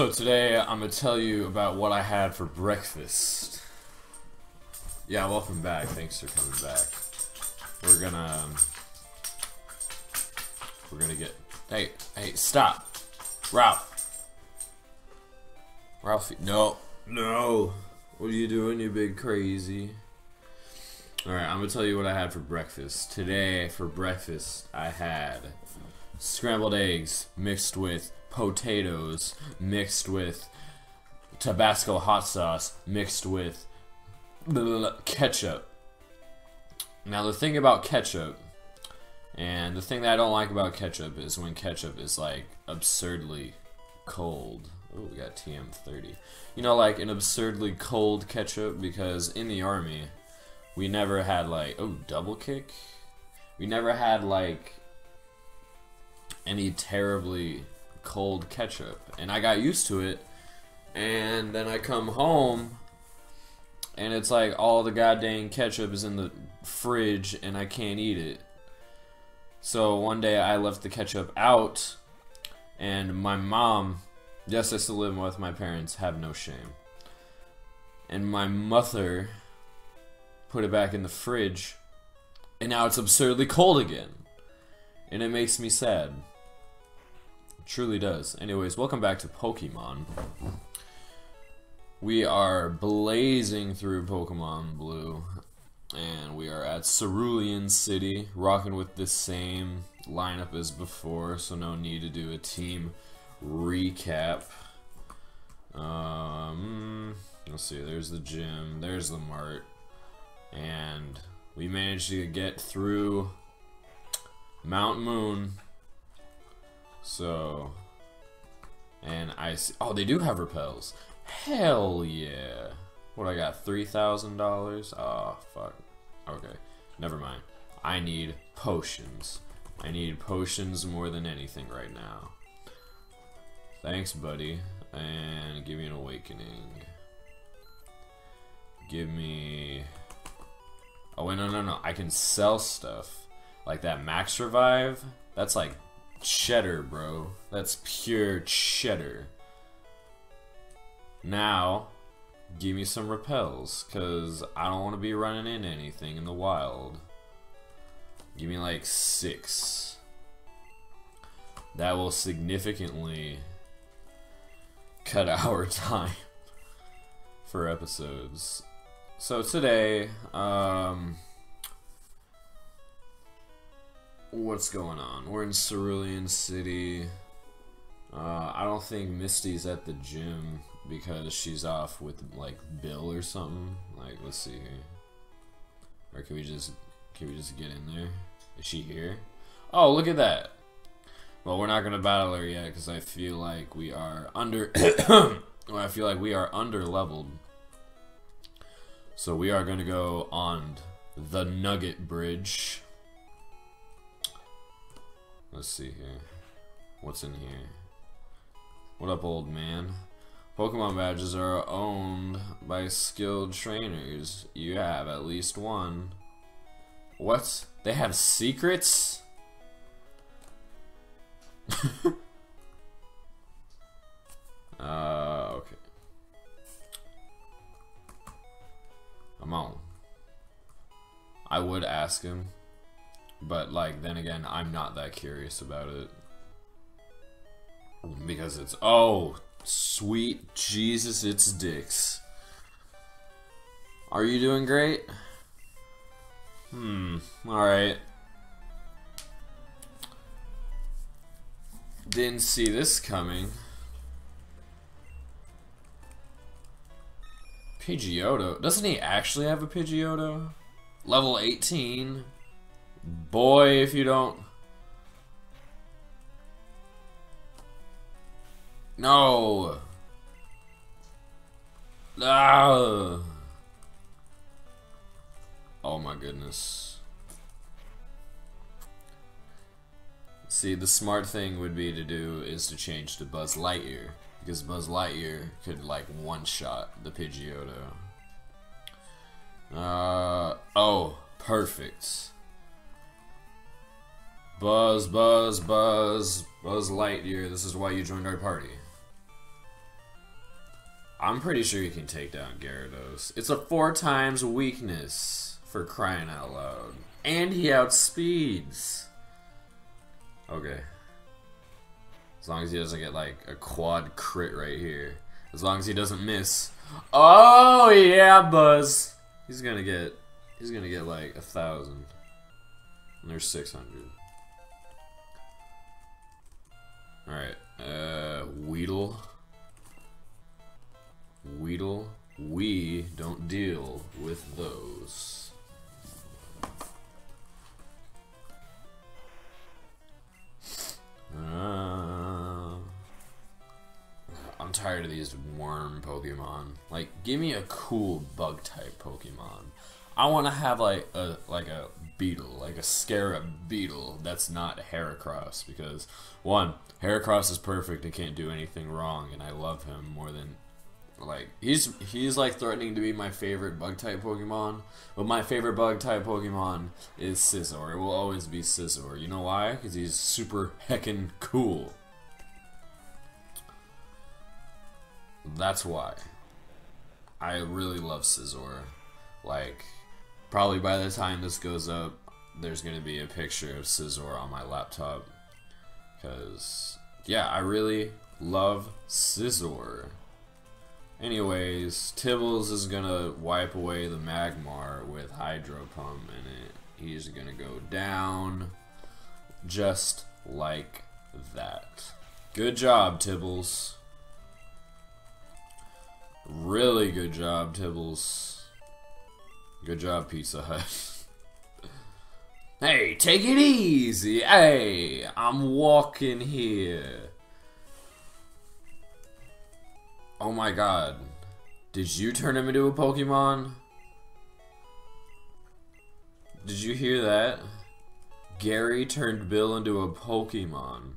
So today I'm gonna tell you about what I had for breakfast. Yeah, welcome back. Thanks for coming back. We're gonna um, we're gonna get hey hey stop, Ralph. Ralphie, no no. What are you doing, you big crazy? All right, I'm gonna tell you what I had for breakfast today. For breakfast, I had scrambled eggs mixed with potatoes mixed with Tabasco hot sauce mixed with ketchup. Now the thing about ketchup, and the thing that I don't like about ketchup is when ketchup is like absurdly cold. Oh, we got TM30. You know, like an absurdly cold ketchup because in the army, we never had like oh double kick. We never had like any terribly cold ketchup. And I got used to it. And then I come home and it's like all the goddamn ketchup is in the fridge and I can't eat it. So one day I left the ketchup out and my mom, yes, I still live with my parents, have no shame. And my mother put it back in the fridge and now it's absurdly cold again. And it makes me sad. Truly does. Anyways, welcome back to Pokemon. We are blazing through Pokemon Blue, and we are at Cerulean City, rocking with the same lineup as before, so no need to do a team recap. Um, let's see, there's the gym, there's the mart, and we managed to get through Mount Moon so, and I see, oh, they do have repels. Hell yeah. What I got, $3,000? Oh, ah, fuck. Okay, never mind. I need potions. I need potions more than anything right now. Thanks, buddy. And give me an awakening. Give me... Oh, wait, no, no, no. I can sell stuff. Like that max revive. That's like cheddar, bro. That's pure cheddar. Now, give me some repels, because I don't want to be running into anything in the wild. Give me like six. That will significantly cut our time for episodes. So today, um, what's going on? We're in Cerulean City. Uh, I don't think Misty's at the gym because she's off with like Bill or something. Like, let's see here. Or can we just can we just get in there? Is she here? Oh, look at that. Well, we're not gonna battle her yet because I feel like we are under. well, I feel like we are under leveled. So we are gonna go on the Nugget Bridge. Let's see here. What's in here? What up, old man? Pokemon badges are owned by skilled trainers. You have at least one. What? They have secrets? uh, okay. I'm on. I would ask him, but like then again, I'm not that curious about it. Because it's oh sweet Jesus, it's dicks. Are you doing great? Hmm, alright. Didn't see this coming. Pidgeotto. Doesn't he actually have a Pidgeotto? Level 18. Boy, if you don't... No! Ah! Oh my goodness. See, the smart thing would be to do is to change to Buzz Lightyear. Because Buzz Lightyear could, like, one-shot the Pidgeotto. Uh, oh, perfect. Buzz, Buzz, Buzz, Buzz Lightyear, this is why you joined our party. I'm pretty sure you can take down Gyarados. It's a four times weakness, for crying out loud. And he outspeeds! Okay. As long as he doesn't get, like, a quad crit right here. As long as he doesn't miss. Oh, yeah, Buzz! He's gonna get, he's gonna get, like, a thousand. And there's 600. Alright. Uh Weedle. Weedle. We don't deal with those. Uh, I'm tired of these worm Pokemon. Like, give me a cool bug type Pokemon. I want to have like a like a beetle, like a scarab beetle that's not Heracross because one, Heracross is perfect and can't do anything wrong, and I love him more than like he's he's like threatening to be my favorite bug type Pokemon, but my favorite bug type Pokemon is Scizor. It will always be Scizor. You know why? Because he's super heckin' cool. That's why. I really love Scizor. Like, probably by the time this goes up, there's gonna be a picture of Scizor on my laptop. Cause yeah, I really love Scizor. Anyways, Tibbles is gonna wipe away the Magmar with Hydro Pump in it. He's gonna go down just like that. Good job, Tibbles. Really good job, Tibbles. Good job, Pizza Hut. hey, take it easy. Hey, I'm walking here. Oh my god. Did you turn him into a Pokemon? Did you hear that? Gary turned Bill into a Pokemon.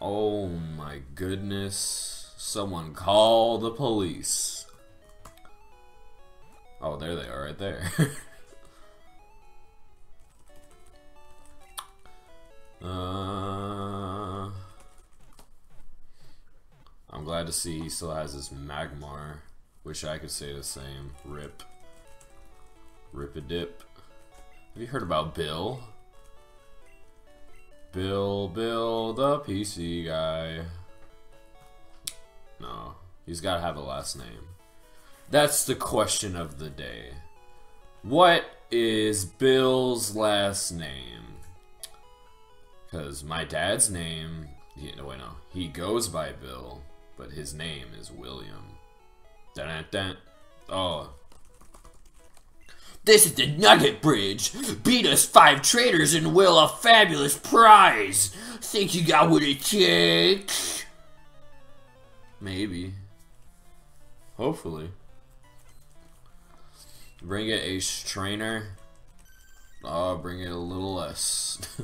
Oh my goodness. Someone call the police. Oh, there they are right there. uh... I'm glad to see he still has his Magmar. Wish I could say the same. Rip. Rip a dip. Have you heard about Bill? Bill, Bill, the PC guy. No, he's got to have a last name. That's the question of the day. What is Bill's last name? Because my dad's name, he, no, wait, no, he goes by Bill but his name is William. Dun -dun -dun. Oh. This is the Nugget Bridge. Beat us five traders and will a fabulous prize. Think you got what it takes? Maybe. Hopefully. Bring it a trainer. Oh, bring it a little less.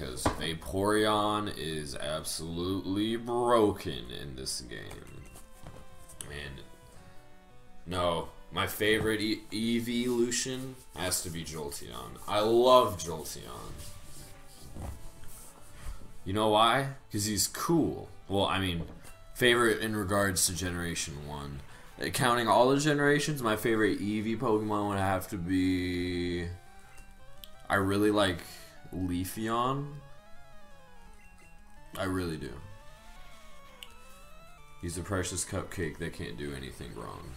because Vaporeon is absolutely broken in this game. And no, my favorite e evolution has to be Jolteon. I love Jolteon. You know why? Because he's cool. Well, I mean, favorite in regards to Generation 1. Counting all the generations, my favorite Eevee Pokemon would have to be... I really like Leafeon. I really do. He's a precious cupcake that can't do anything wrong.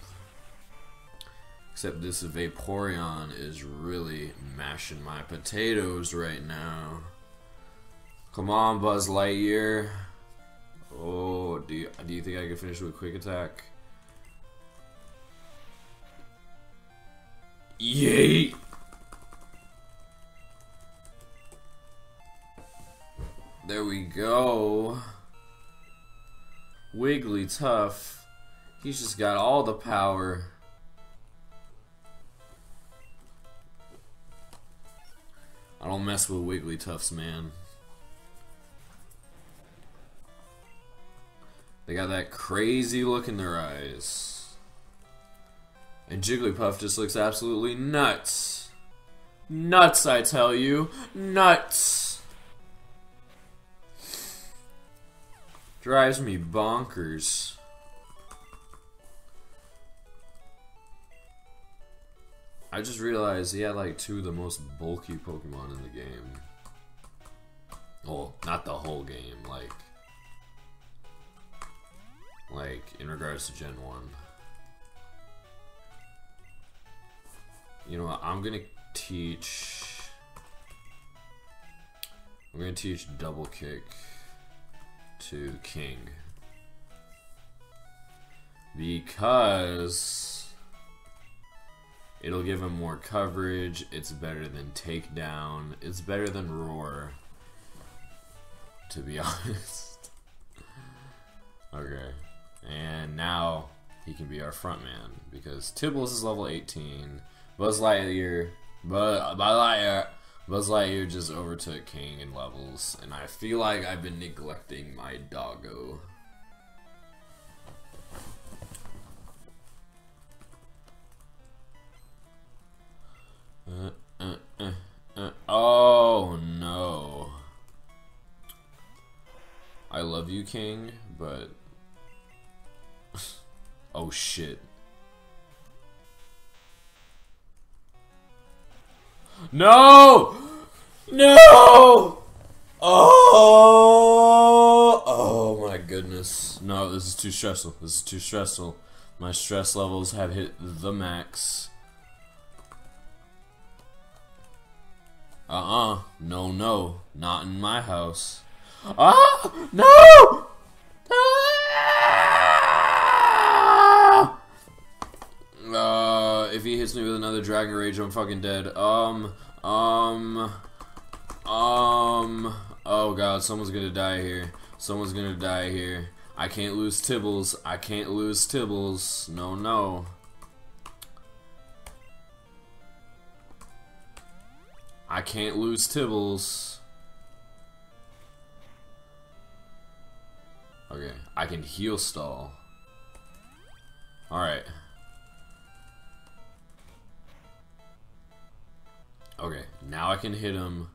Except this Vaporeon is really mashing my potatoes right now. Come on, Buzz Lightyear. Oh, do you, do you think I can finish with quick attack? Yay! There we go. Wigglytuff. He's just got all the power. I don't mess with Wigglytuffs, man. They got that crazy look in their eyes. And Jigglypuff just looks absolutely nuts. Nuts, I tell you. Nuts! Drives me bonkers. I just realized he had like two of the most bulky Pokemon in the game. Well, not the whole game, like... Like, in regards to Gen 1. You know what, I'm gonna teach I'm gonna teach double kick to King. Because it'll give him more coverage, it's better than takedown, it's better than roar. To be honest. okay. And now he can be our front man because Tibbles is level 18. Buzz Lightyear, Buzz, Buzz Lightyear, Buzz Lightyear just overtook King in levels, and I feel like I've been neglecting my doggo. Uh, uh, uh, uh, oh no. I love you, King, but. oh shit. No! No! Oh! Oh my goodness. No, this is too stressful. This is too stressful. My stress levels have hit the max. Uh-uh. No, no. Not in my house. Ah! No! If he hits me with another Dragon Rage, I'm fucking dead. Um, um, um, oh god, someone's gonna die here. Someone's gonna die here. I can't lose Tibbles. I can't lose Tibbles. No, no. I can't lose Tibbles. Okay, I can heal stall. Alright. Now I can hit him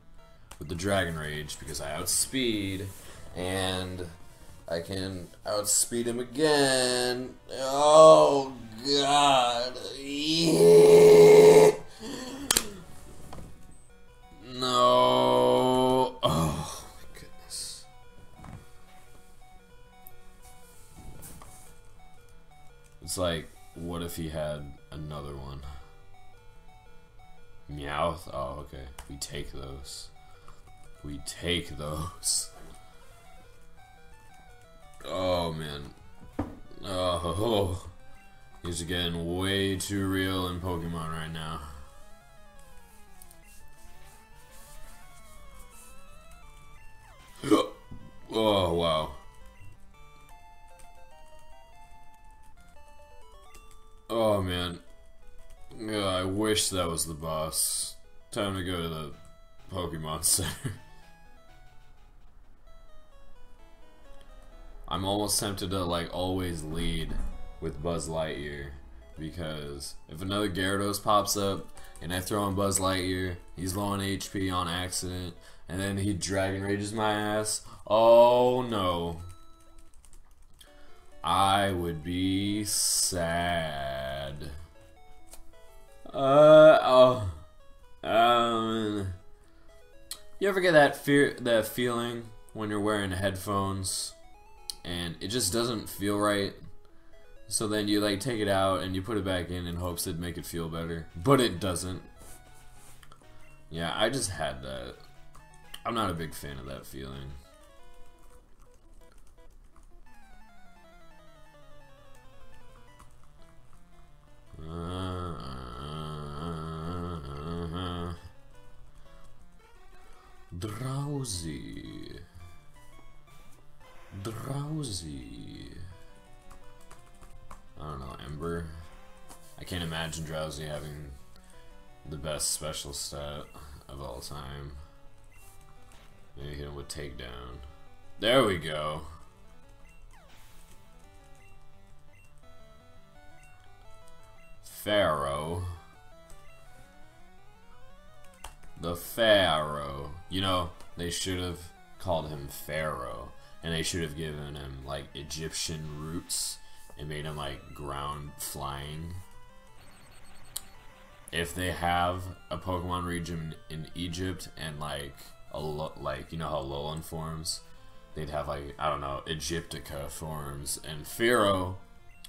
with the Dragon Rage because I outspeed and I can outspeed him again. Oh god. Yeah. Meowth? Oh, okay. We take those. We take those. Oh, man. Oh, he's getting way too real in Pokemon right now. oh, wow. Oh, man. Yeah, I wish that was the boss. Time to go to the Pokemon Center. I'm almost tempted to like always lead with Buzz Lightyear because if another Gyarados pops up and I throw in Buzz Lightyear, he's low on HP on accident, and then he Dragon Rages my ass. Oh no. I would be sad. Uh ever get that fear, that feeling when you're wearing headphones, and it just doesn't feel right? So then you like take it out and you put it back in in hopes it'd make it feel better, but it doesn't. Yeah, I just had that. I'm not a big fan of that feeling. Uh, Drowzee. Drowzee. I don't know, Ember. I can't imagine Drowzee having the best special stat of all time. Maybe hit him with takedown. There we go. Fearow. The Fearow. You know, they should have called him Pharaoh. And they should have given him, like, Egyptian roots and made him, like, ground flying. if they have a Pokemon region in Egypt and like a like you know how Alolan forms, they'd have like I don't know Egyptica forms, and Pharaoh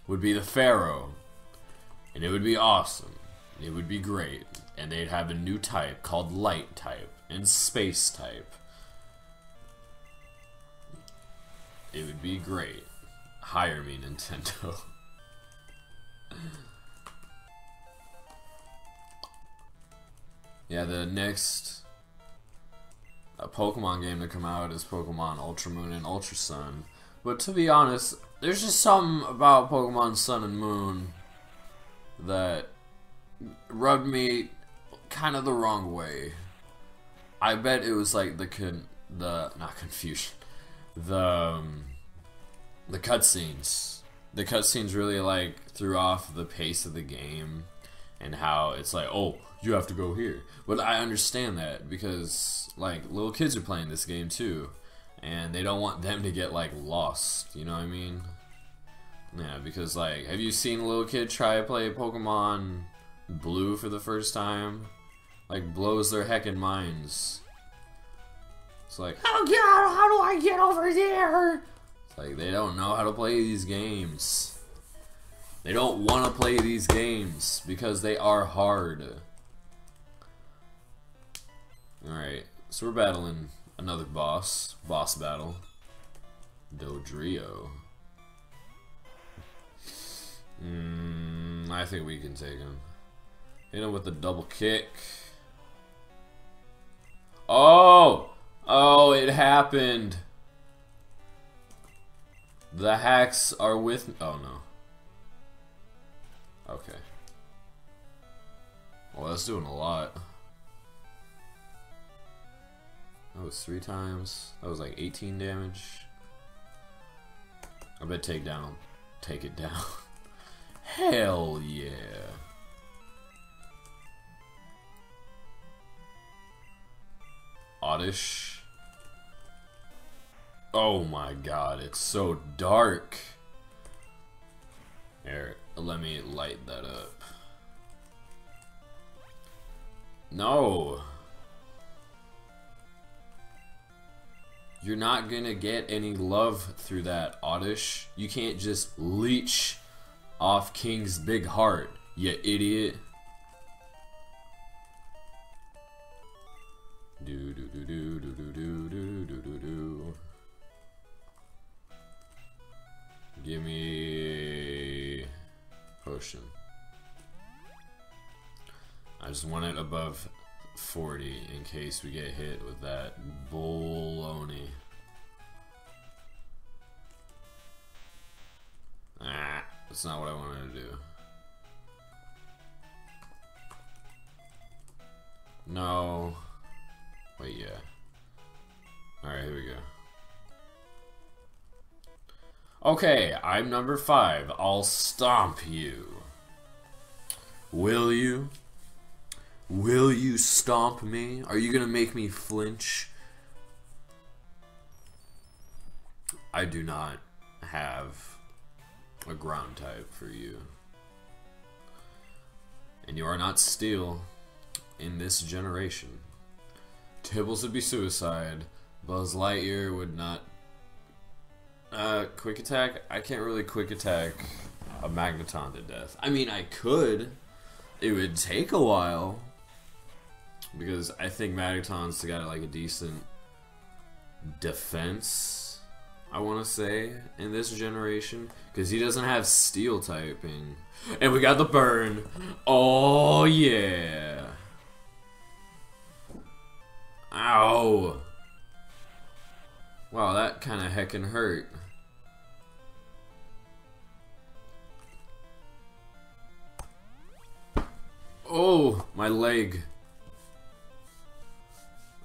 would be the Pharaoh, and it would be awesome. It would be great, and they'd have a new type called Light type and Space type. It would be great. Hire me, Nintendo. yeah, the next a Pokemon game to come out is Pokemon Ultra Moon and Ultra Sun. But to be honest, there's just something about Pokemon Sun and Moon that rubbed me kind of the wrong way. I bet it was like the con the not confusion, the um, the cutscenes. The cutscenes really like threw off the pace of the game and how it's like, oh, you have to go here. But I understand that because like little kids are playing this game too, and they don't want them to get like lost. You know what I mean? Yeah, because like, have you seen a little kid try to play Pokemon Blue for the first time? Like, blows their heckin' minds. It's like, Oh god, how do I get over there? it's like they don't know how to play these games. They don't want to play these games because they are hard. Alright, so we're battling another boss. Boss battle. Dodrio. Mm, I think we can take him. Hit him with the double kick. Oh! Oh, it happened. The hacks are with. Oh no. Okay. Well, that's doing a lot. That was three times. That was like 18 damage. I bet take down. Take it down. Hell yeah. Oddish. Oh my god, it's so dark. Here, let me light that up. No. You're not gonna get any love through that, Oddish. You can't just leech off King's big heart, you idiot. Give me potion. I just want it above 40 in case we get hit with that baloney. Ah, that's not what I wanted to do. No. Wait, yeah. Alright, here we go. Okay, I'm number five. I'll stomp you. Will you? Will you stomp me? Are you gonna make me flinch? I do not have a ground type for you. And you are not steel in this generation. Tibbles would be suicide. Buzz Lightyear would not. Uh, quick attack? I can't really quick attack a Magneton to death. I mean, I could. It would take a while. Because I think Magneton's got like a decent defense, I want to say, in this generation. Because he doesn't have steel typing. And we got the burn. Oh, yeah. Ow. Wow, that kind of heckin' hurt. Oh, my leg.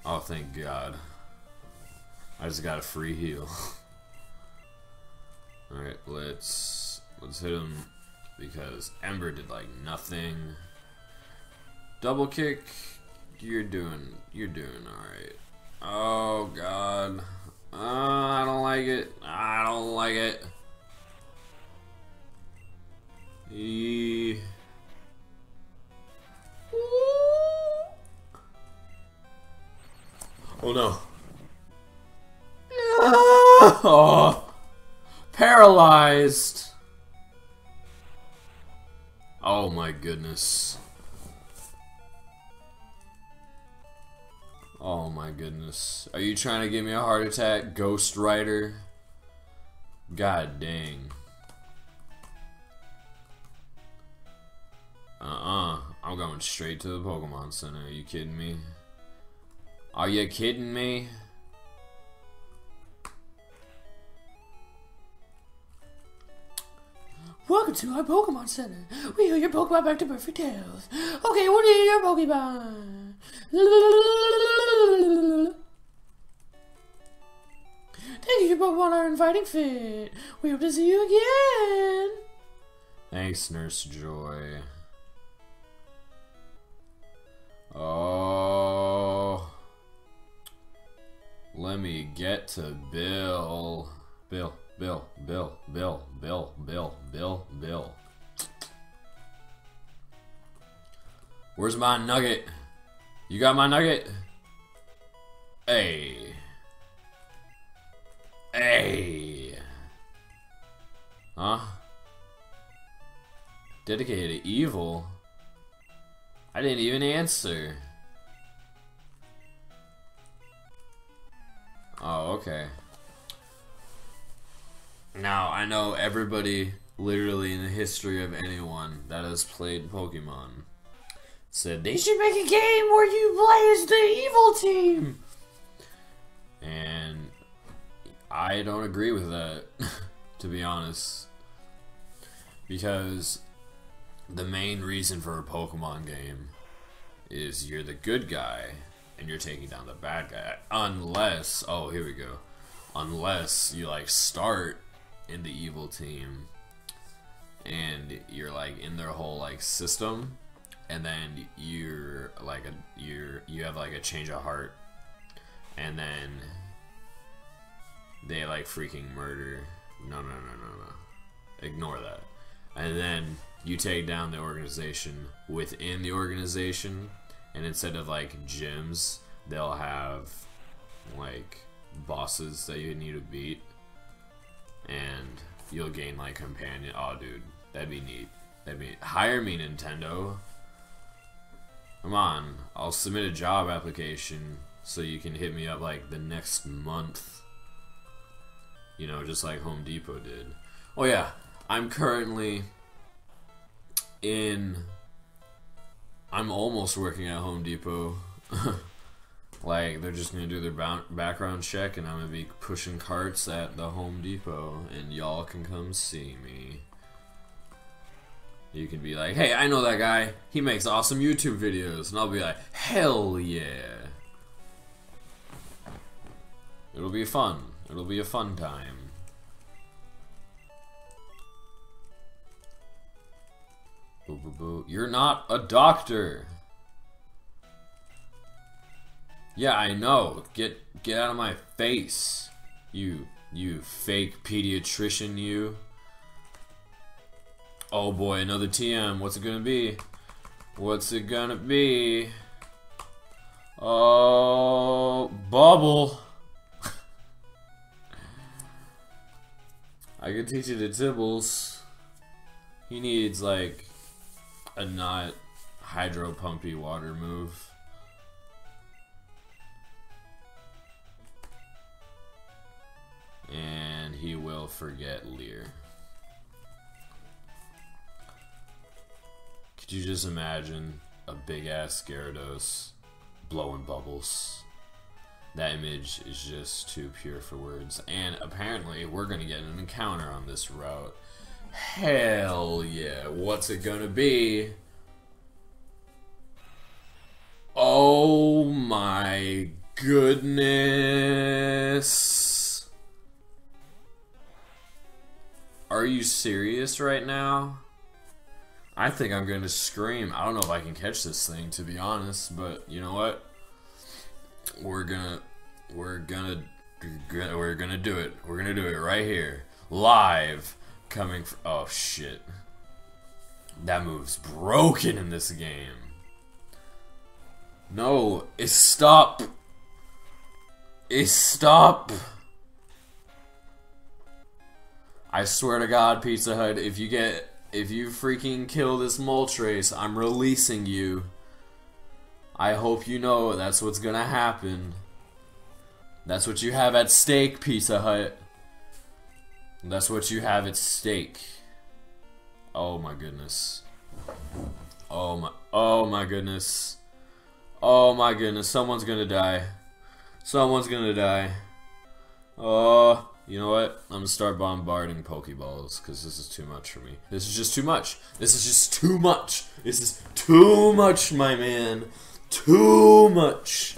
Oh, thank God. I just got a free heal. Alright, let's let's hit him because Ember did like nothing. Double kick. You're doing you're doing alright. Oh god. Uh, I don't like it. I don't like it. Oh no. Oh, paralyzed. Oh my goodness. Oh my goodness. Are you trying to give me a heart attack, Ghost Rider? God dang. Uh-uh. I'm going straight to the Pokemon Center. Are you kidding me? Are you kidding me? Welcome to our Pokemon Center. We heal your Pokemon back to perfect health. Okay, what is your Pokemon? Thank you, your Pokemon are inviting fit. We hope to see you again. Thanks, Nurse Joy. Oh. Let me get to Bill. Bill, Bill, Bill, Bill, Bill, Bill, Bill, Bill. Where's my nugget? You got my nugget? Hey. Hey. Huh? Dedicated to evil? I didn't even answer. Oh, okay. Now, I know everybody, literally in the history of anyone that has played Pokemon, said they should make a game where you play as the evil team. And I don't agree with that, to be honest. Because the main reason for a Pokemon game is you're the good guy and you're taking down the bad guy. Unless, oh, here we go. Unless you like start in the evil team and you're like in their whole like system and then you're like a you're you have like a change of heart and then they like freaking murder no no no no no ignore that and then you take down the organization within the organization and instead of like gyms they'll have like bosses that you need to beat. And you'll gain like companion oh dude that'd be neat. That'd be hire me nintendo. Come on i'll submit a job application so you can hit me up like the next month. You know just like home depot did. Oh yeah i'm currently in I'm almost working at Home Depot. like they're just gonna do their background check, and I'm gonna be pushing carts at the Home Depot, and y'all can come see me. You can be like, "Hey, I know that guy. He makes awesome YouTube videos," and I'll be like, "Hell yeah!" It'll be fun. It'll be a fun time. Boo boo boo. You're not a doctor. Yeah, I know. Get get out of my face. You you fake pediatrician you. Oh boy, another TM. What's it gonna be? What's it gonna be? Oh, bubble. I can teach you the Tibbles. He needs like a not hydro pumpy water move. And he will forget Leer. Could you just imagine a big ass Gyarados blowing bubbles? That image is just too pure for words. And apparently, we're gonna get an encounter on this route. Hell yeah. What's it gonna be? Oh my goodness. Are you serious right now? I think I'm gonna scream. I don't know if I can catch this thing to be honest, but you know what? We're gonna we're gonna we're gonna do it. We're gonna do it right here. Live coming from. Oh shit. That move's broken in this game. No, it's stop. is stop. I swear to God, Pizza Hut, if you get, if you freaking kill this Moltres, I'm releasing you. I hope you know that's what's gonna happen. That's what you have at stake, Pizza Hut. That's what you have at stake. Oh my goodness. Oh my, oh my goodness. Oh my goodness, someone's gonna die. Someone's gonna die. Oh, you know what? I'm gonna start bombarding Pokeballs because this is too much for me. This is just too much. This is just too much. This is too much, my man. Too much.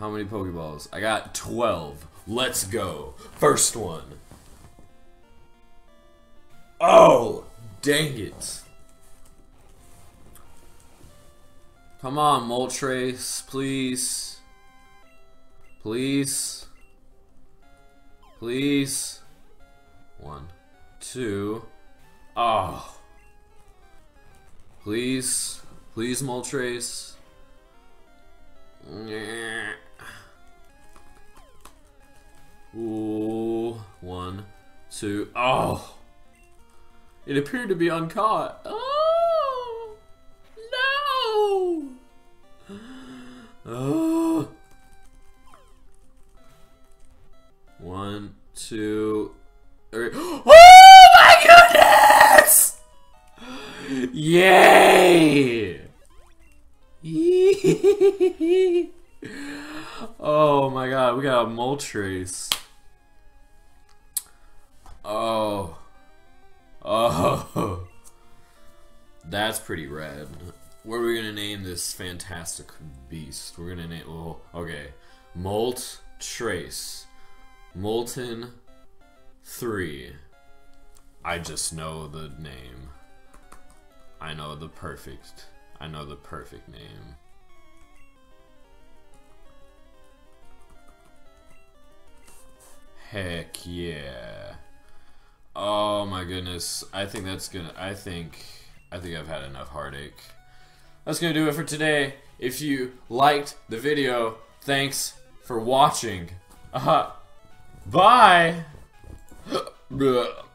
How many Pokeballs? I got 12. Let's go. First one. Oh, dang it. Come on, Moltres, please. Please. Please. One. Two. Oh. Please. Please, Moltres. Ooh. One. Two. Oh. It appeared to be uncaught. Oh. No. Oh. One, two, three. Oh my goodness! Yay! Oh my god, we got a Moltres. Oh. Oh. That's pretty rad. What are we gonna name this fantastic beast? We're gonna name. Oh, okay. Molt Trace. Molten 3. I just know the name. I know the perfect. I know the perfect name. Heck yeah. Oh my goodness. I think that's gonna I think I think I've had enough heartache. That's gonna do it for today. If you liked the video, thanks for watching. Uh -huh. Bye!